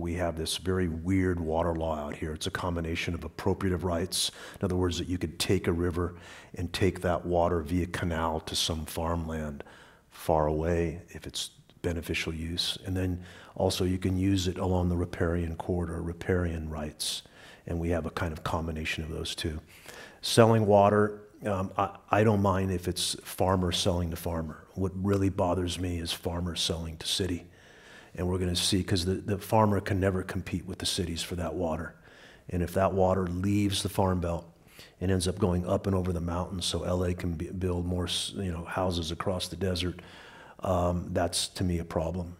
we have this very weird water law out here. It's a combination of appropriative rights, in other words, that you could take a river and take that water via canal to some farmland far away if it's beneficial use. And then also you can use it along the riparian corridor, riparian rights. And we have a kind of combination of those two. Selling water, um, I, I don't mind if it's farmer selling to farmer. What really bothers me is farmer selling to city. And we're going to see, because the, the farmer can never compete with the cities for that water. And if that water leaves the farm belt and ends up going up and over the mountains so LA can be, build more, you know, houses across the desert, um, that's to me a problem.